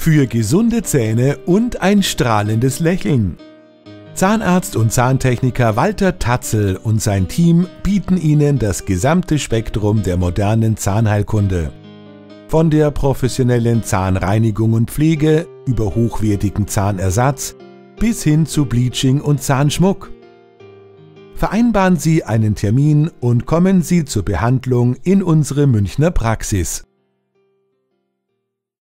für gesunde Zähne und ein strahlendes Lächeln. Zahnarzt und Zahntechniker Walter Tatzel und sein Team bieten Ihnen das gesamte Spektrum der modernen Zahnheilkunde. Von der professionellen Zahnreinigung und Pflege über hochwertigen Zahnersatz bis hin zu Bleaching und Zahnschmuck. Vereinbaren Sie einen Termin und kommen Sie zur Behandlung in unsere Münchner Praxis.